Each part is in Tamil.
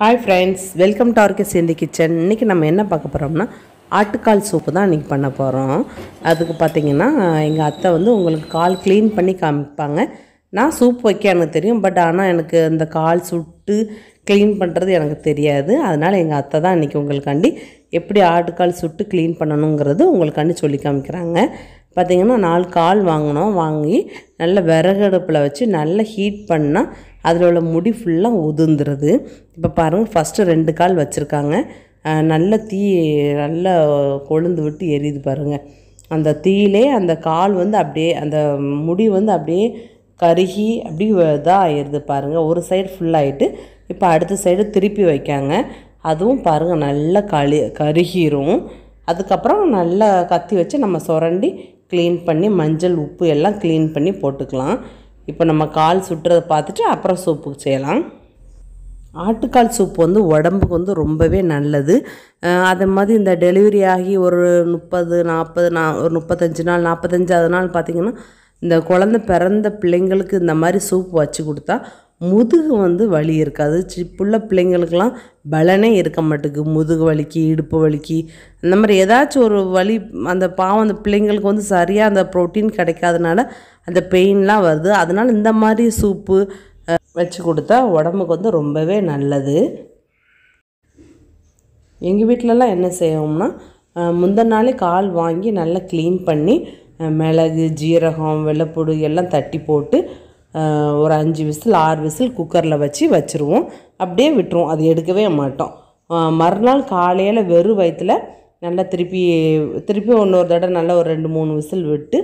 Hi friends welcome to RK Senthi kitchen இன்றைக்கி நம்ம என்ன பார்க்க போகிறோம்னா ஆட்டுக்கால் சூப்பு தான் இன்றைக்கி பண்ண போகிறோம் அதுக்கு பார்த்தீங்கன்னா எங்கள் அத்தை வந்து உங்களுக்கு கால் க்ளீன் பண்ணி காமிப்பாங்க. நான் சூப் வைக்க எனக்கு தெரியும் பட் ஆனால் எனக்கு அந்த கால் சுட்டு க்ளீன் பண்ணுறது எனக்கு தெரியாது. அதனால் எங்கள் அத்தை தான் இன்றைக்கி உங்களுக்காண்டி எப்படி ஆட்டுக்கால் சுட்டு க்ளீன் பண்ணணுங்கிறது உங்களுக்காண்டி சொல்லி காமிக்கிறாங்க. பார்த்திங்கன்னா நாலு கால் வாங்கினோம். வாங்கி நல்ல விறகடுப்பில் வச்சு நல்லா ஹீட் பண்ணால் அதில் உள்ள முடி ஃபுல்லாக உதிர்ந்துருது. இப்போ பாருங்கள் ஃபஸ்ட்டு ரெண்டு கால் வச்சுருக்காங்க. நல்ல தீ நல்லா கொழுந்து விட்டு எரியுது பாருங்கள் அந்த தீயிலே அந்த கால் வந்து அப்படியே அந்த முடி வந்து அப்படியே கருகி அப்படி இதாக ஆயிடுது பாருங்கள் ஒரு சைடு ஃபுல்லாகிட்டு இப்போ அடுத்த சைடு திருப்பி வைக்காங்க. அதுவும் பாருங்கள் நல்லா களி கருகிரும். அதுக்கப்புறம் நல்லா கத்தி வச்சு நம்ம சுரண்டி க்ளீன் பண்ணி மஞ்சள் உப்பு எல்லாம் க்ளீன் பண்ணி போட்டுக்கலாம். இப்போ நம்ம கால் சுட்டுறதை பார்த்துட்டு அப்புறம் சூப்புக்கு செய்யலாம். ஆட்டுக்கால் சூப் வந்து உடம்புக்கு வந்து ரொம்பவே நல்லது. அஹ் அதே மாதிரி இந்த டெலிவரி ஆகி ஒரு முப்பது நாற்பது நா ஒரு முப்பத்தஞ்சு நாள் நாற்பத்தஞ்சாவது நாள் பார்த்திங்கன்னா இந்த குழந்த பிறந்த பிள்ளைங்களுக்கு இந்த மாதிரி சூப் வச்சு கொடுத்தா முதுகு வந்து வலி இருக்காது. சிப்புள்ள பிள்ளைங்களுக்கெல்லாம் பலனே இருக்க மாட்டேங்குது முதுகு வலிக்கு இடுப்பு வலிக்கு. அந்த மாதிரி ஏதாச்சும் ஒரு வலி அந்த பாவம் அந்த பிள்ளைங்களுக்கு வந்து சரியாக அந்த ப்ரோட்டீன் கிடைக்காதனால அந்த பெயின்லாம் வருது. அதனால் இந்த மாதிரி சூப்பு வச்சு கொடுத்தா உடம்புக்கு வந்து ரொம்பவே நல்லது. எங்கள் வீட்டிலலாம் என்ன செய்வோம்னா முந்தின நாளே கால் வாங்கி நல்லா க்ளீன் பண்ணி மிளகு ஜீரகம் வெள்ளைப்பூடு எல்லாம் தட்டி போட்டு ஒரு அஞ்சு விசில் ஆறு விசில் குக்கரில் வச்சு வச்சுருவோம். அப்படியே விட்டுருவோம். அது எடுக்கவே மாட்டோம். மறுநாள் காலையில் வெறும் வயிற்றுல நல்லா திருப்பி திருப்பி இன்னொரு தடவை நல்லா ஒரு ரெண்டு மூணு விசில் விட்டு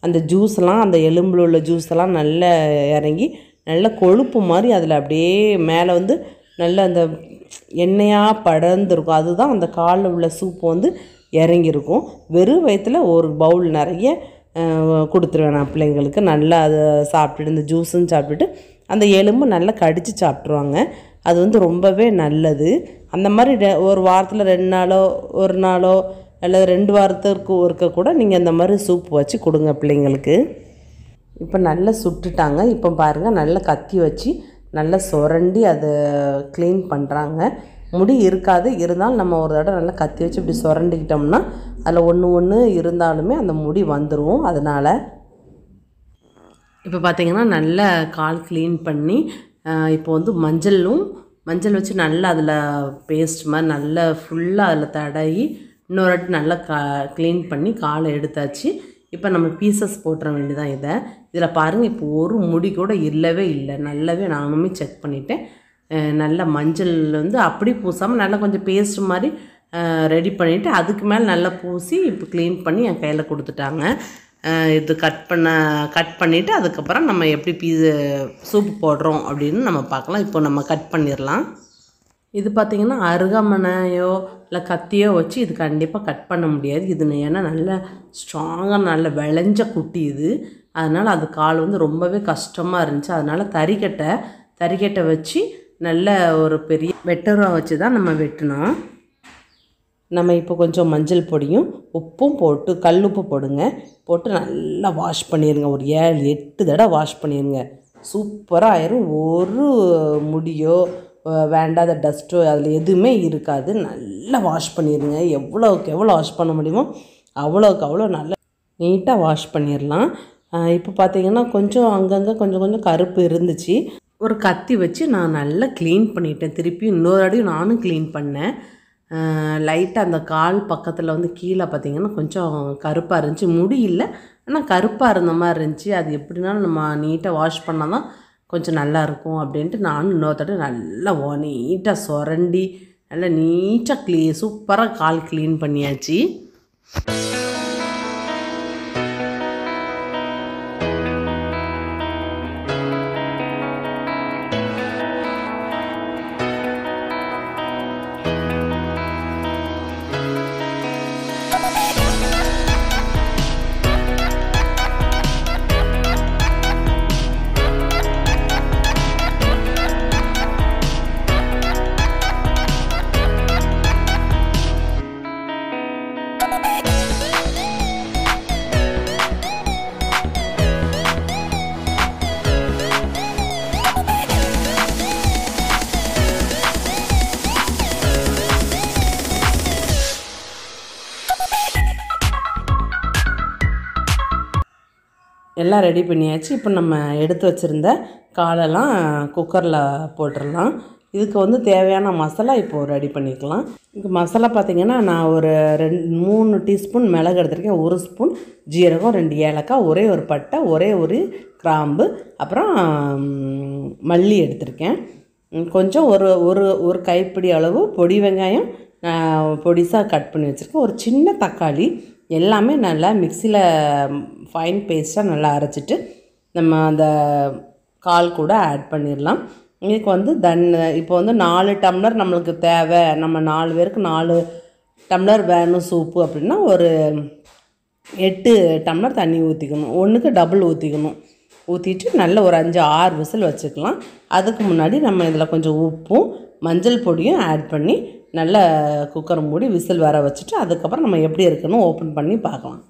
அந்த ஜூஸ்லாம் அந்த எலும்பில் உள்ள ஜூஸெல்லாம் நல்லா இறங்கி நல்ல கொழுப்பு மாதிரி அதில் அப்படியே மேலே வந்து நல்ல அந்த எண்ணெயாக படர்ந்துருக்கும். அதுதான் அந்த காலில் உள்ள சூப்பு வந்து இறங்கியிருக்கும். வெறும் வயிற்றுல ஒரு பவுல் நிறைய கொடுத்துருவேன் நான் பிள்ளைங்களுக்கு. நல்லா அதை சாப்பிட்டுட்டு இந்த ஜூஸும் சாப்பிட்டுட்டு அந்த எலும்பு நல்லா கடித்து சாப்பிட்ருவாங்க அது வந்து ரொம்பவே நல்லது. அந்த மாதிரி ஒரு வாரத்தில் ரெண்டு நாளோ ஒரு நாளோ அல்லது ரெண்டு வாரத்திற்கு ஒருக்க கூட நீங்கள் அந்த மாதிரி சூப் வச்சு கொடுங்க பிள்ளைங்களுக்கு. இப்போ நல்லா சுட்டுட்டாங்க. இப்போ பாருங்கள் நல்லா கத்தி வச்சு நல்லா சுரண்டி அதை க்ளீன் பண்ணுறாங்க முடி இருக்காது. இருந்தாலும் நம்ம ஒரு தடவை நல்லா கத்தி வச்சு இப்படி சுரண்டிக்கிட்டோம்னா அதில் ஒன்று ஒன்று இருந்தாலுமே அந்த முடி வந்துடும் அதனால் இப்போ பார்த்திங்கன்னா நல்லா கால் க்ளீன் பண்ணி இப்போ வந்து மஞ்சளும் மஞ்சள் வச்சு நல்லா அதில் பேஸ்ட் மாதிரி நல்லா ஃபுல்லாக அதில் தடவி இன்னொரு வாட்டி நல்லா கா க்ளீன் பண்ணி காலை எடுத்தாச்சு. இப்போ நம்ம பீசஸ் போட்டுற வேண்டியதான் இதை. இதில் பாருங்கள் இப்போ ஒரு முடி கூட இல்லவே இல்லை. நல்லாவே நானுமே செக் பண்ணிவிட்டேன் நல்ல மஞ்சள் வந்து அப்படி பூசாமல் நல்லா கொஞ்சம் பேஸ்ட் மாதிரி ரெடி பண்ணிவிட்டு அதுக்கு மேலே நல்லா பூசி இப்போ க்ளீன் பண்ணி என் கையில் கொடுத்துட்டாங்க. இது கட் பண்ண கட் பண்ணிவிட்டு அதுக்கப்புறம் நம்ம எப்படி பீஸு சூப் போடுறோம் அப்படின்னு நம்ம பார்க்கலாம். இப்போ நம்ம கட் பண்ணிடலாம். இது பார்த்திங்கன்னா அருகாமனையோ இல்லை கத்தியோ வச்சு இது கண்டிப்பாக கட் பண்ண முடியாது. இது ஏன்னா நல்ல ஸ்ட்ராங்காக நல்ல விளைஞ்ச குட்டி இது. அதனால் அது கால் வந்து ரொம்பவே கஷ்டமாக இருந்துச்சு. அதனால் தறிக்கட்டை தறிக்கட்டை வச்சு நல்ல ஒரு பெரிய வெட்டராக வச்சு தான் நம்ம வெட்டினோம். நம்ம இப்போ கொஞ்சம் மஞ்சள் பொடியும் உப்பும் போட்டு கல் உப்பு போடுங்க. போட்டு நல்லா வாஷ் பண்ணிடுங்க ஒரு ஏழு எட்டு தடவை வாஷ் பண்ணிடுங்க சூப்பராக ஆயிரும். ஒரு முடியோ வேண்டாத டஸ்ட்டோ அதில் எதுவுமே இருக்காது. நல்லா வாஷ் பண்ணிடுங்க எவ்வளோக்கு எவ்வளோ வாஷ் பண்ண முடியுமோ அவ்வளோக்கு அவ்வளோ நல்லா நீட்டாக வாஷ் பண்ணிடலாம் இப்போ பார்த்தீங்கன்னா கொஞ்சம் அங்கங்கே கொஞ்சம் கொஞ்சம் கருப்பு இருந்துச்சு. ஒரு கத்தி வச்சு நான் நல்லா க்ளீன் பண்ணிட்டேன். திருப்பி இன்னொரு அடியும் நானும் க்ளீன் பண்ணேன். லைட்டாக அந்த கால் பக்கத்தில் வந்து கீழே பார்த்தீங்கன்னா கொஞ்சம் கருப்பாக இருந்துச்சு. முடி இல்லை ஆனால் கருப்பாக இருந்த மாதிரி இருந்துச்சு. அது எப்படினாலும் நம்ம நீட்டாக வாஷ் பண்ணால் தான் கொஞ்சம் நல்லா இருக்கும் அப்படின்ட்டு நானும் இன்னொரு நல்லா நீட்டாக சுரண்டி நல்லா நீட்டாக க்ளீ சூப்பராக கால் க்ளீன் பண்ணியாச்சு. எல்லாம் ரெடி பண்ணியாச்சு. இப்போ நம்ம எடுத்து வச்சுருந்த காலெல்லாம் குக்கரில் போட்டுடலாம் இதுக்கு வந்து தேவையான மசாலா இப்போது ரெடி பண்ணிக்கலாம். இதுக்கு மசாலா பார்த்திங்கன்னா நான் ஒரு ரெண்டு மூணு டீஸ்பூன் மிளகு எடுத்திருக்கேன். ஒரு ஸ்பூன் ஜீரகம் ரெண்டு ஏலக்காய் ஒரே ஒரு பட்டை ஒரே ஒரு கிராம்பு அப்புறம் மல்லி எடுத்திருக்கேன். கொஞ்சம் ஒரு ஒரு ஒரு கைப்பிடி அளவு பொடி வெங்காயம் நான் பொடிசாக கட் பண்ணி வச்சுருக்கேன். ஒரு சின்ன தக்காளி எல்லாமே நல்லா மிக்சியில் ஃபைன் பேஸ்ட்டாக நல்லா அரைச்சிட்டு நம்ம அந்த கால் கூட ஆட் பண்ணிடலாம். இதுக்கு வந்து தன் இப்போ வந்து நாலு டம்ளர் நம்மளுக்கு தேவை. நம்ம நாலு பேருக்கு நாலு டம்ளர் வேணும் சூப்பு அப்படின்னா ஒரு எட்டு டம்ளர் தண்ணி ஊற்றிக்கணும் ஒன்றுக்கு டபுள் ஊற்றிக்கணும் ஊற்றிட்டு நல்ல ஒரு அஞ்சு ஆறு விசில் வச்சுக்கலாம். அதுக்கு முன்னாடி நம்ம இதில் கொஞ்சம் உப்பும் மஞ்சள் பொடியும் ஆட் பண்ணி நல்ல குக்கர் மூடி விசில் வர வச்சுட்டு அதுக்கப்புறம் நம்ம எப்படி இருக்குன்னு ஓப்பன் பண்ணி பார்க்கலாம்.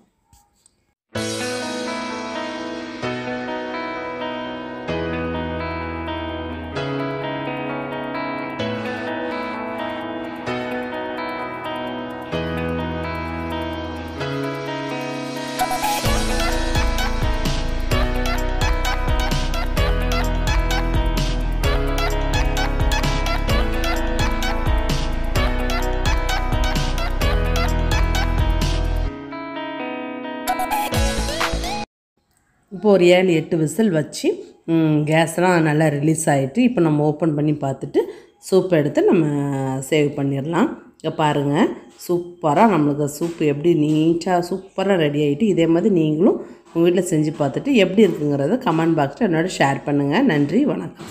இப்போ ஒரு ஏழு எட்டு விசில் வச்சு கேஸ்லாம் நல்லா ரிலீஸ் ஆகிட்டு இப்போ நம்ம ஓப்பன் பண்ணி பார்த்துட்டு சூப் எடுத்து நம்ம சேவ் பண்ணிடலாம். இங்கே பாருங்கள் சூப்பராக நம்மளுக்கு சூப்பு எப்படி நீட்டாக சூப்பராக ரெடி ஆகிட்டு இதே மாதிரி நீங்களும் உங்கள் வீட்டில் செஞ்சு பார்த்துட்டு எப்படி இருக்குங்கிறத கமெண்ட் பாக்ஸில் என்னோட ஷேர் பண்ணுங்கள் நன்றி வணக்கம்.